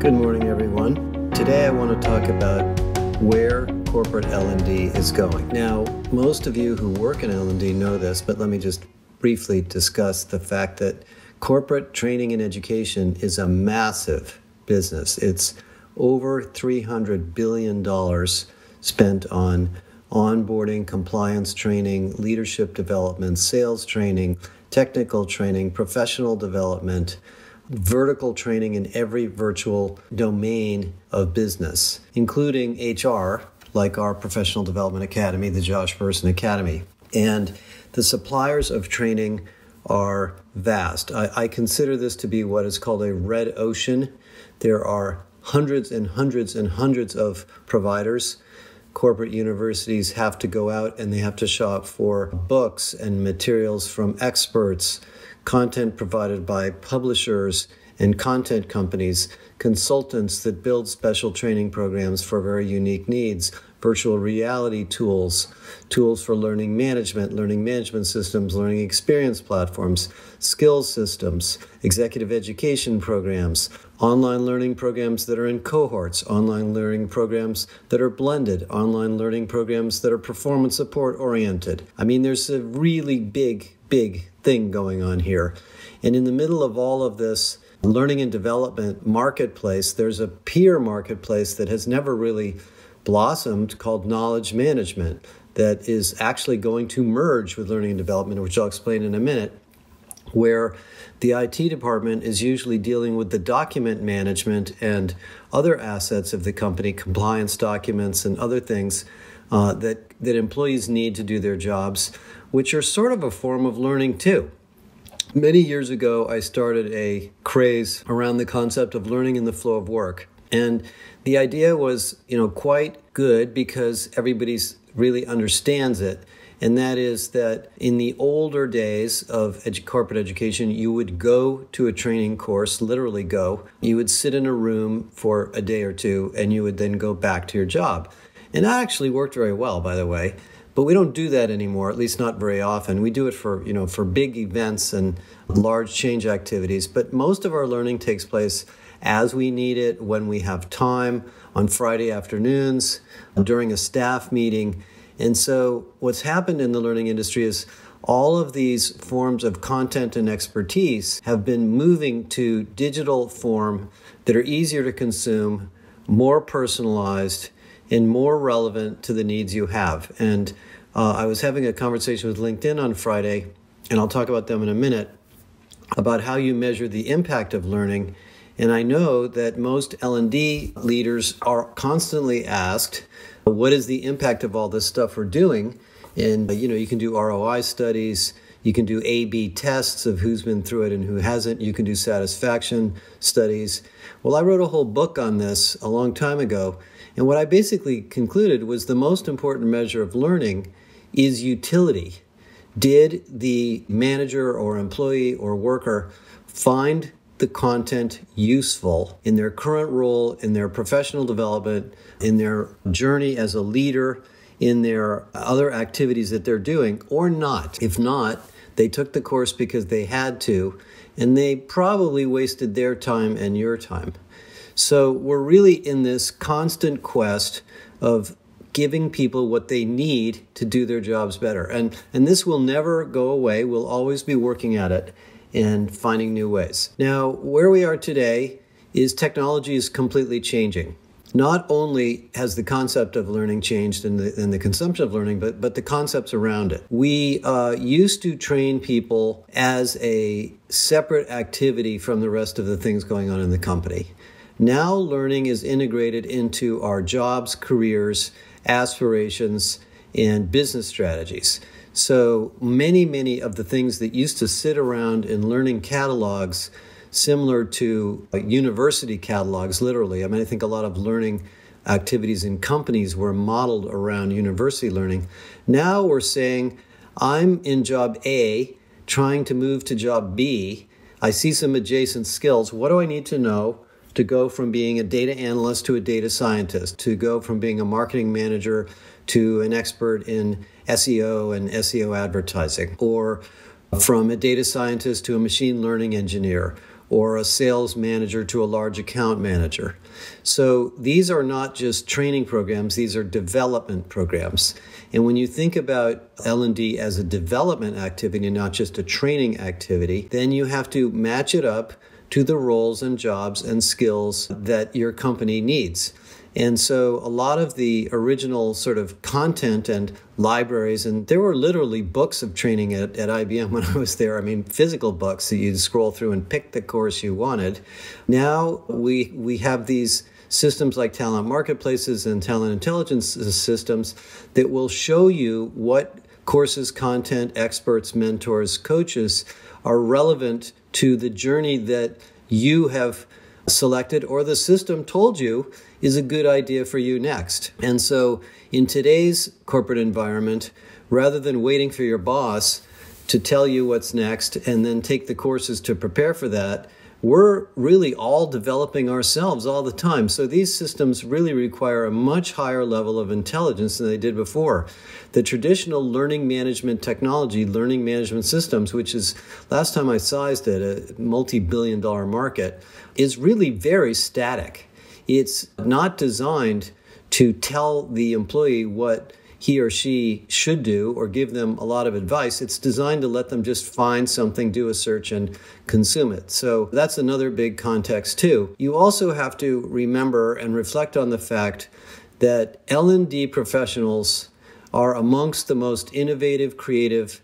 Good morning, everyone. Today I want to talk about where corporate L&D is going. Now, most of you who work in L&D know this, but let me just briefly discuss the fact that corporate training and education is a massive business. It's over $300 billion spent on onboarding, compliance training, leadership development, sales training, technical training, professional development, vertical training in every virtual domain of business, including HR, like our Professional Development Academy, the Josh Bersin Academy. And the suppliers of training are vast. I, I, consider this to be what is called a red ocean. There are hundreds and hundreds and hundreds of providers. Corporate universities have to go out and they have to shop for books and materials from experts content provided by publishers and content companies, consultants that build special training programs for very unique needs, virtual reality tools, tools for learning management, learning management systems, learning experience platforms, skills systems, executive education programs, online learning programs that are in cohorts, online learning programs that are blended, online learning programs that are performance support oriented. I mean, there's a really big, big thing going on here. And in the middle of all of this learning and development marketplace, there's a peer marketplace that has never really blossomed called knowledge management that is actually going to merge with learning and development, which I'll explain in a minute, where the IT department is usually dealing with the document management and other assets of the company, compliance documents and other things uh, that, that employees need to do their jobs, which are sort of a form of learning too. Many years ago, I started a craze around the concept of learning in the flow of work. And the idea was, you know, quite good because everybody's really understands it. And that is that in the older days of edu- corporate education, you would go to a training course, literally go. You would sit in a room for a day or two, and you would then go back to your job. And that actually worked very well, by the way. But we don't do that anymore, at least not very often. We do it for, you know, for big events and large change activities, but most of our learning takes place as we need it, when we have time, on Friday afternoons, during a staff meeting. And so what's happened in the learning industry is all of these forms of content and expertise have been moving to digital form that are easier to consume, more personalized, and more relevant to the needs you have. And uh, I was having a conversation with LinkedIn on Friday, and I'll talk about them in a minute, about how you measure the impact of learning. And I know that most L&D leaders are constantly asked, what is the impact of all this stuff we're doing? And uh, you know, you can do ROI studies, you can do A/B tests of who's been through it and who hasn't. You can do satisfaction studies. Well, I wrote a whole book on this a long time ago, and what I basically concluded was the most important measure of learning is utility. Did the manager or employee or worker find the content useful in their current role, in their professional development, in their journey as a leader, in their other activities that they're doing, or not? If not, they took the course because they had to, and they probably wasted their time and your time. So we're really in this constant quest of giving people what they need to do their jobs better. And, and this will never go away. We'll always be working at it and finding new ways. Now, where we are today is technology is completely changing. Not only has the concept of learning changed and the, the consumption of learning, but, but the concepts around it. We uh, used to train people as a separate activity from the rest of the things going on in the company. Now, learning is integrated into our jobs, careers, aspirations, and business strategies. So many, many of the things that used to sit around in learning catalogs, similar to uh, university catalogs, literally. I mean, I think a lot of learning activities in companies were modeled around university learning. Now we're saying, I'm in job A, trying to move to job B. I see some adjacent skills. What do I need to know? to go from being a data analyst to a data scientist, to go from being a marketing manager to an expert in SEO and SEO advertising, or from a data scientist to a machine learning engineer or a sales manager to a large account manager. So these are not just training programs, these are development programs. And when you think about L&D as a development activity, not just a training activity, then you have to match it up to the roles and jobs and skills that your company needs. And so a lot of the original sort of content and libraries, and there were literally books of training at, at IBM when I was there. I mean, physical books that you'd scroll through and pick the course you wanted. Now we, we have these systems like talent marketplaces and talent intelligence systems that will show you what courses, content, experts, mentors, coaches are relevant to the journey that you have selected or the system told you is a good idea for you next. And so, in today's corporate environment, rather than waiting for your boss to tell you what's next and then take the courses to prepare for that, we're really all developing ourselves all the time. So these systems really require a much higher level of intelligence than they did before. The traditional learning management technology, learning management systems, which is last time I sized it, a multi billion dollar market, is really very static. It's not designed to tell the employee what he or she should do or give them a lot of advice. It's designed to let them just find something, do a search, and consume it. So that's another big context too. You also have to remember and reflect on the fact that L&D professionals are amongst the most innovative, creative,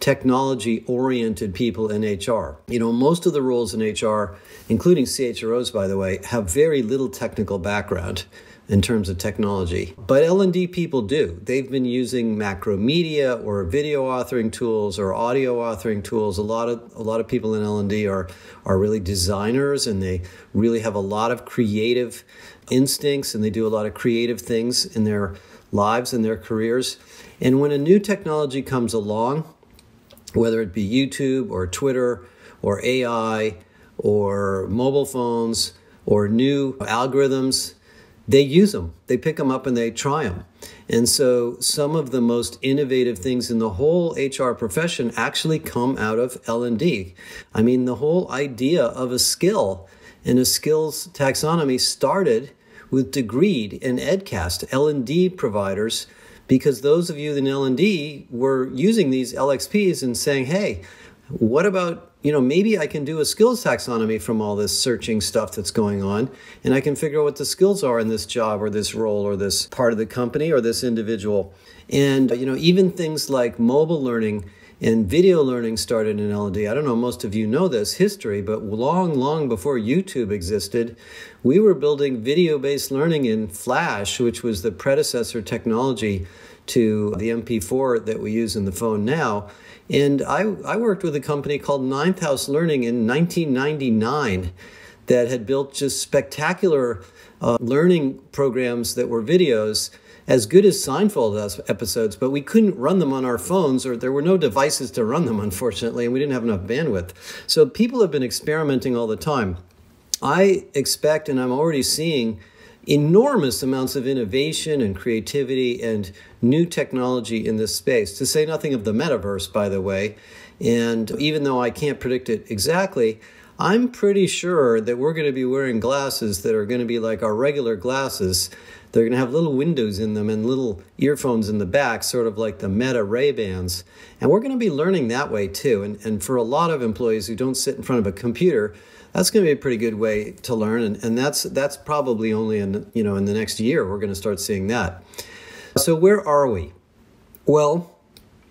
technology oriented people in HR. You know, most of the roles in HR, including CHROs by the way, have very little technical background in terms of technology. But L&D people do. They've been using Macromedia or video authoring tools or audio authoring tools. A lot of a lot of people in L&D are are really designers and they really have a lot of creative instincts and they do a lot of creative things in their lives and their careers. And when a new technology comes along, whether it be YouTube or Twitter or AI or mobile phones or new algorithms, they use them. They pick them up and they try them. And so some of the most innovative things in the whole HR profession actually come out of L&D. I mean, the whole idea of a skill and a skills taxonomy started with Degreed and Edcast, L&D providers, because those of you in L&D were using these LXPs and saying, hey, what about you know, maybe I can do a skills taxonomy from all this searching stuff that's going on, and I can figure out what the skills are in this job or this role or this part of the company or this individual. And, you know, even things like mobile learning and video learning started in L&D. I don't know, most of you know this history, but long, long before YouTube existed, we were building video based learning in Flash, which was the predecessor technology to the MP4 that we use in the phone now. And I, I worked with a company called Ninth House Learning in 1999 that had built just spectacular uh, learning programs that were videos as good as Seinfeld episodes, but we couldn't run them on our phones, or there were no devices to run them, unfortunately, and we didn't have enough bandwidth. So people have been experimenting all the time. I expect, and I'm already seeing, enormous amounts of innovation and creativity and new technology in this space, to say nothing of the metaverse, by the way. And even though I can't predict it exactly, I'm pretty sure that we're going to be wearing glasses that are going to be like our regular glasses. They're going to have little windows in them and little earphones in the back, sort of like the Meta Ray Bans. And we're going to be learning that way too. And, and for a lot of employees who don't sit in front of a computer, that's going to be a pretty good way to learn and, and that's that's probably only in you know in the next year we're going to start seeing that so where are we well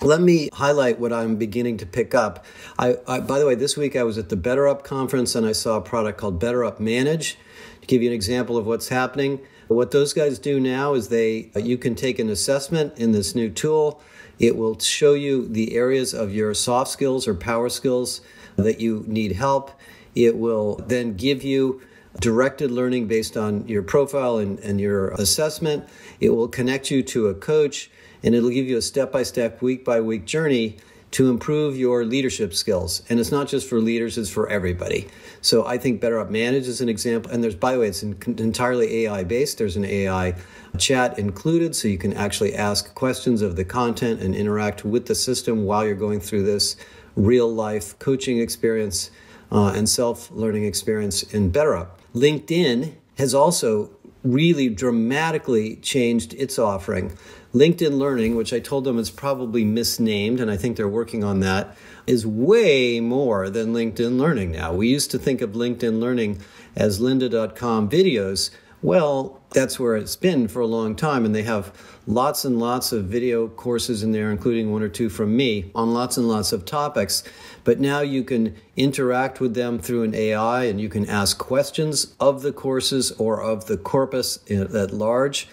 let me highlight what I'm beginning to pick up. I, I, by the way, this week I was at the BetterUp conference and I saw a product called BetterUp Manage. To give you an example of what's happening, what those guys do now is they uh, you can take an assessment in this new tool. It will show you the areas of your soft skills or power skills that you need help. It will then give you directed learning based on your profile and, and your assessment. It will connect you to a coach and it'll give you a step by step, week by week journey to improve your leadership skills. And it's not just for leaders, it's for everybody. So I think BetterUp Manage is an example. And there's, by the way, it's entirely AI based. There's an AI chat included, so you can actually ask questions of the content and interact with the system while you're going through this real life coaching experience uh, and self learning experience in BetterUp. LinkedIn has also really dramatically changed its offering. LinkedIn Learning, which I told them is probably misnamed, and I think they're working on that, is way more than LinkedIn Learning now. We used to think of LinkedIn Learning as lynda.com videos. Well, that's where it's been for a long time, and they have lots and lots of video courses in there, including one or two from me, on lots and lots of topics. But now you can interact with them through an AI and you can ask questions of the courses or of the corpus at large.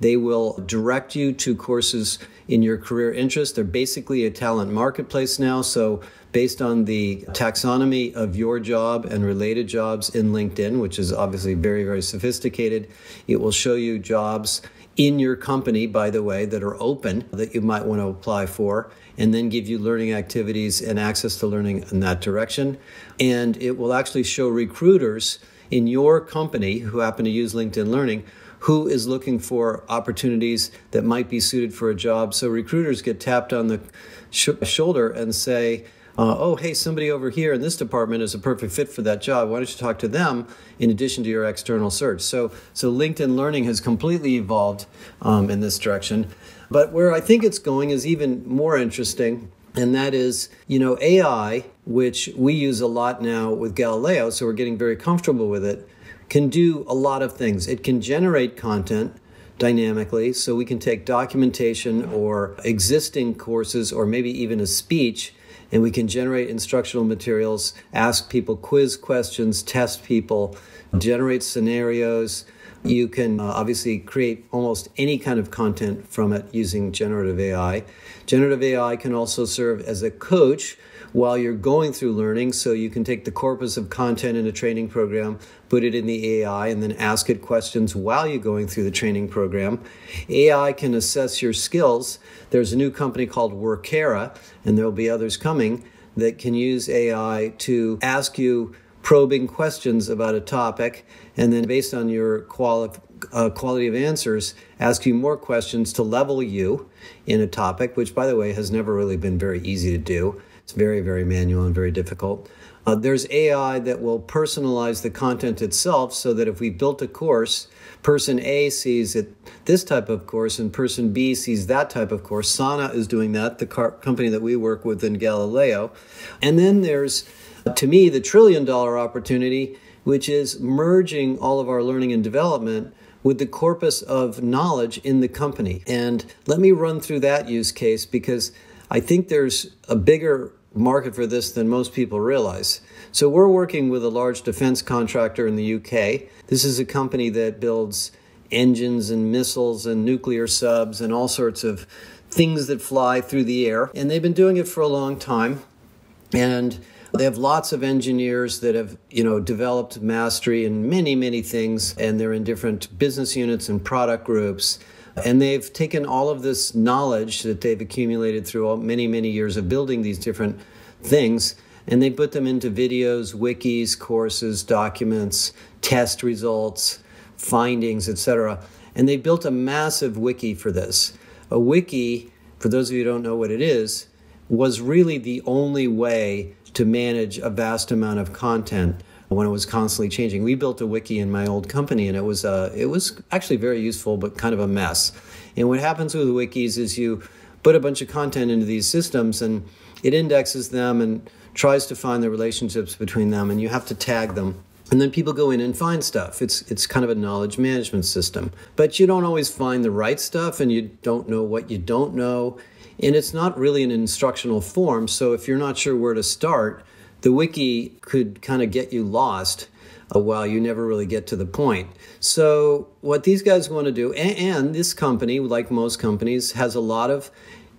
They will direct you to courses in your career interest. They're basically a talent marketplace now. So, based on the taxonomy of your job and related jobs in LinkedIn, which is obviously very, very sophisticated, it will show you jobs in your company, by the way, that are open that you might want to apply for, and then give you learning activities and access to learning in that direction. And it will actually show recruiters in your company who happen to use LinkedIn Learning who is looking for opportunities that might be suited for a job. So recruiters get tapped on the sh- shoulder and say, uh, oh, hey, somebody over here in this department is a perfect fit for that job. Why don't you talk to them in addition to your external search? So, so LinkedIn Learning has completely evolved um, in this direction. But where I think it's going is even more interesting, and that is, you know, AI, which we use a lot now with Galileo, so we're getting very comfortable with it can do a lot of things. It can generate content dynamically, so we can take documentation or existing courses or maybe even a speech and we can generate instructional materials, ask people quiz questions, test people, generate scenarios. You can uh, obviously create almost any kind of content from it using generative AI. Generative AI can also serve as a coach while you're going through learning. So you can take the corpus of content in a training program, put it in the AI, and then ask it questions while you're going through the training program. AI can assess your skills. There's a new company called Workera, and there'll be others coming that can use AI to ask you probing questions about a topic, and then based on your uh, quality of answers, ask you more questions to level you in a topic, which, by the way, has never really been very easy to do. It's very, very manual and very difficult. Uh, there's AI that will personalize the content itself so that if we built a course, person A sees it this type of course and person B sees that type of course. Sana is doing that, the car- company that we work with in Galileo. And then there's, to me, the trillion dollar opportunity, which is merging all of our learning and development with the corpus of knowledge in the company. And let me run through that use case because I think there's a bigger market for this than most people realize. So we're working with a large defense contractor in the UK. This is a company that builds engines and missiles and nuclear subs and all sorts of things that fly through the air. And they've been doing it for a long time. And they have lots of engineers that have, you know, developed mastery in many, many things, and they're in different business units and product groups. And they've taken all of this knowledge that they've accumulated through many, many years of building these different things, and they put them into videos, wikis, courses, documents, test results, findings, etc. And they built a massive wiki for this. A wiki, for those of you who don't know what it is, was really the only way to manage a vast amount of content when it was constantly changing. We built a wiki in my old company, and it was uh, it was actually very useful, but kind of a mess. And what happens with wikis is you put a bunch of content into these systems, and it indexes them and tries to find the relationships between them, and you have to tag them. And then people go in and find stuff. It's it's kind of a knowledge management system. But you don't always find the right stuff and you don't know what you don't know. And it's not really an instructional form. So if you're not sure where to start, the wiki could kind of get you lost uh, while you never really get to the point. So, what these guys want to do, and, and this company, like most companies, has a lot of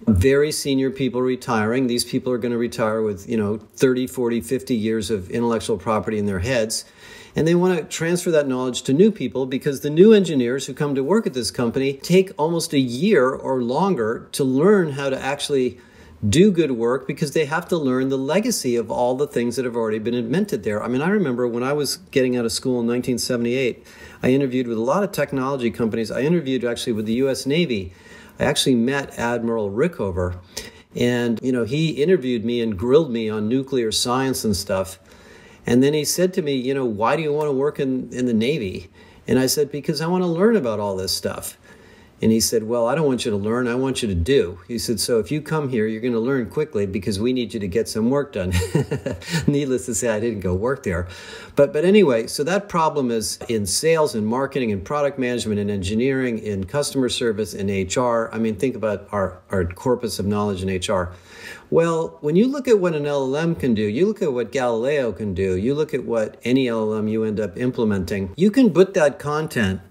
very senior people retiring. These people are going to retire with, you know, 30, 40, 50 years of intellectual property in their heads. And they want to transfer that knowledge to new people because the new engineers who come to work at this company take almost a year or longer to learn how to actually do good work because they have to learn the legacy of all the things that have already been invented there. I mean, I remember when I was getting out of school in 1978, I interviewed with a lot of technology companies. I interviewed actually with the US Navy. I actually met Admiral Rickover. And, you know, he interviewed me and grilled me on nuclear science and stuff. And then he said to me, you know, why do you want to work in, in the Navy? And I said, because I want to learn about all this stuff. And he said, Well, I don't want you to learn, I want you to do. He said, So if you come here, you're going to learn quickly because we need you to get some work done. Needless to say, I didn't go work there. But, but anyway, so that problem is in sales and marketing and product management and engineering, in customer service, in HR. I mean, think about our, our corpus of knowledge in HR. Well, when you look at what an LLM can do, you look at what Galileo can do, you look at what any LLM you end up implementing, you can put that content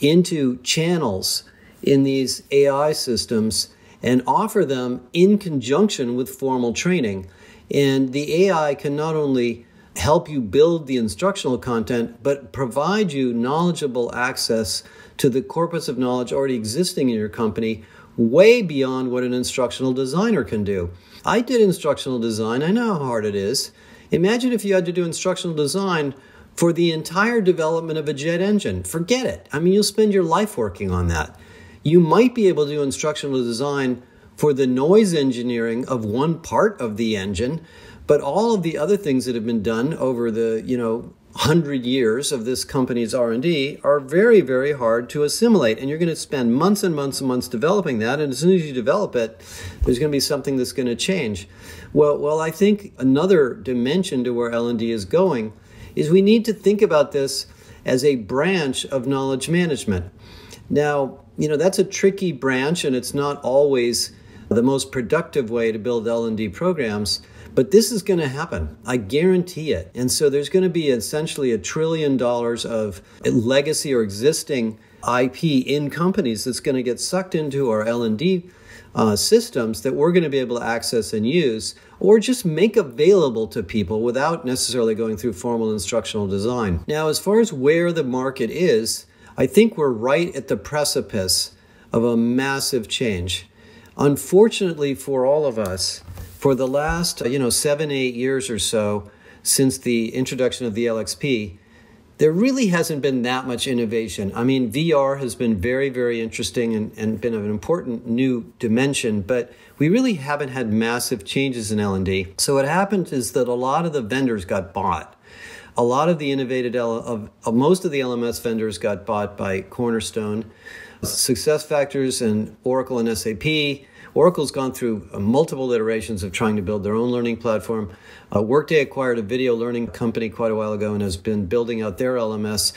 into channels in these AI systems and offer them in conjunction with formal training. And the AI can not only help you build the instructional content, but provide you knowledgeable access to the corpus of knowledge already existing in your company way beyond what an instructional designer can do. I did instructional design, I know how hard it is. Imagine if you had to do instructional design for the entire development of a jet engine. Forget it. I mean, you'll spend your life working on that. You might be able to do instructional design for the noise engineering of one part of the engine, but all of the other things that have been done over the, you know, 100 years of this company's R&D are very very hard to assimilate and you're going to spend months and months and months developing that and as soon as you develop it there's going to be something that's going to change. Well, well I think another dimension to where L&D is going is we need to think about this as a branch of knowledge management. Now, you know, that's a tricky branch and it's not always the most productive way to build L&D programs, but this is going to happen. I guarantee it. And so there's going to be essentially a trillion dollars of legacy or existing IP in companies that's going to get sucked into our L&D uh, systems that we're going to be able to access and use or just make available to people without necessarily going through formal instructional design. Now, as far as where the market is, I think we're right at the precipice of a massive change. Unfortunately for all of us, for the last, you know, seven, eight years or so since the introduction of the LXP, there really hasn't been that much innovation. I mean, VR has been very, very interesting and, and been an important new dimension, but we really haven't had massive changes in L&D. So what happened is that a lot of the vendors got bought a lot of the innovated of, of most of the LMS vendors got bought by Cornerstone, SuccessFactors, and Oracle and SAP. Oracle's gone through uh, multiple iterations of trying to build their own learning platform. Uh, Workday acquired a video learning company quite a while ago and has been building out their LMS.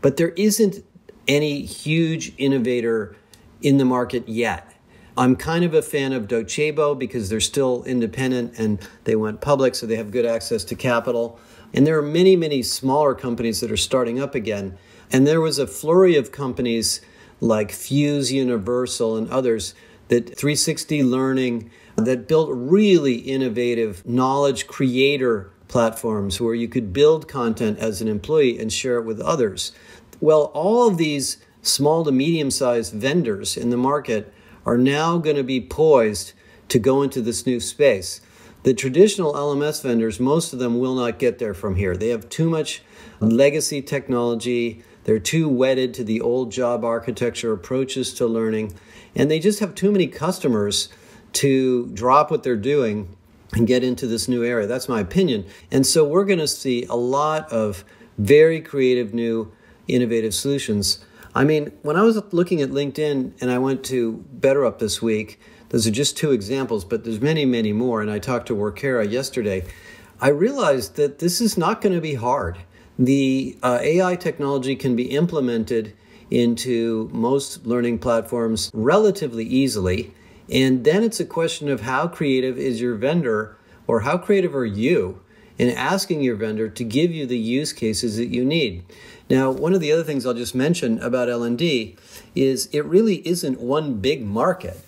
But there isn't any huge innovator in the market yet. I'm kind of a fan of Docebo because they're still independent and they went public, so they have good access to capital. And there are many, many smaller companies that are starting up again. And there was a flurry of companies like Fuse Universal and others that 360 Learning that built really innovative knowledge creator platforms where you could build content as an employee and share it with others. Well, all of these small to medium sized vendors in the market are now going to be poised to go into this new space. The traditional LMS vendors, most of them will not get there from here. They have too much legacy technology. They're too wedded to the old job architecture approaches to learning. And they just have too many customers to drop what they're doing and get into this new area. That's my opinion. And so we're going to see a lot of very creative, new, innovative solutions. I mean, when I was looking at LinkedIn and I went to BetterUp this week, those are just two examples, but there's many, many more. And I talked to Workera yesterday. I realized that this is not going to be hard. The uh, AI technology can be implemented into most learning platforms relatively easily. And then it's a question of how creative is your vendor or how creative are you in asking your vendor to give you the use cases that you need. Now, one of the other things I'll just mention about L&D is it really isn't one big market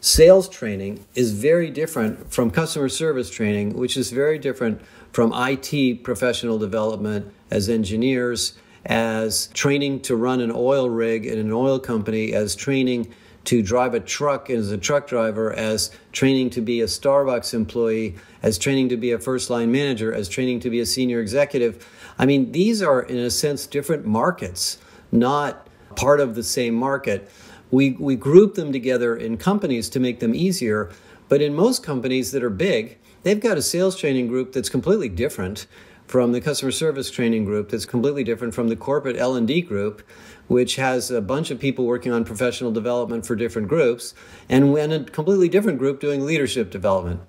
sales training is very different from customer service training, which is very different from IT professional development as engineers, as training to run an oil rig in an oil company, as training to drive a truck as a truck driver, as training to be a Starbucks employee, as training to be a first line manager, as training to be a senior executive. I mean, these are, in a sense, different markets, not part of the same market. We, we group them together in companies to make them easier, But in most companies that are big, they've got a sales training group that's completely different from the customer service training group that's completely different from the corporate L&D group which has a bunch of people working on professional development for different groups and a completely different group doing leadership development.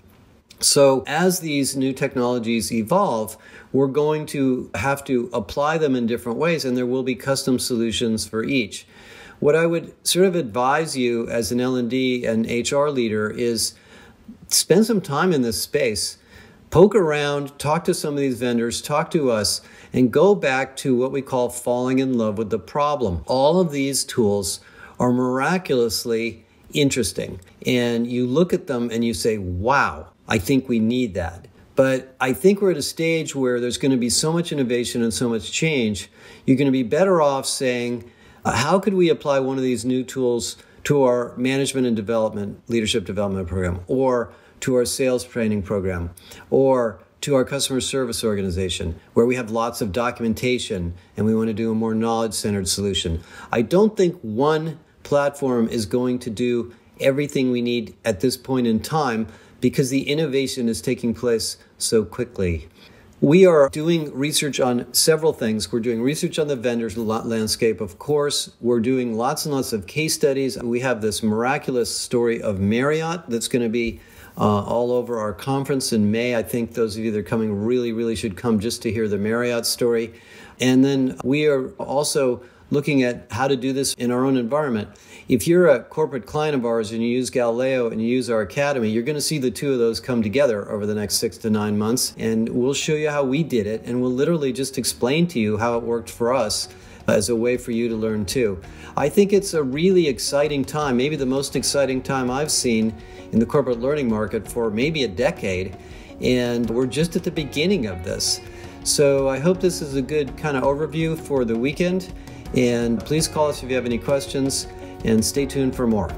So, as these new technologies evolve, we're going to have to apply them in different ways, and there will be custom solutions for each. What I would sort of advise you as an L&D and HR leader is spend some time in this space poke around, talk to some of these vendors, talk to us, and go back to what we call falling in love with the problem. All of these tools are miraculously interesting. And you look at them and you say, wow, I think we need that. But I think we're at a stage where there's going to be so much innovation and so much change. You're going to be better off saying, Uh, how could we apply one of these new tools to our management and development, leadership development program, or to our sales training program or to our customer service organization where we have lots of documentation and we want to do a more knowledge centered solution. I don't think one platform is going to do everything we need at this point in time because the innovation is taking place so quickly. We are doing research on several things. We're doing research on the vendors landscape, of course. We're doing lots and lots of case studies. We have this miraculous story of Marriott that's going to be uh, all over our conference in May. I think those of you that are coming really, really should come just to hear the Marriott story. And then we are also looking at how to do this in our own environment. If you're a corporate client of ours and you use Galileo and you use our academy, you're going to see the two of those come together over the next six to nine months. And we'll show you how we did it. And we'll literally just explain to you how it worked for us as a way for you to learn too. I think it's a really exciting time, maybe the most exciting time I've seen in the corporate learning market for maybe a decade. And we're just at the beginning of this. So I hope this is a good kind of overview for the weekend. And please call us if you have any questions and stay tuned for more.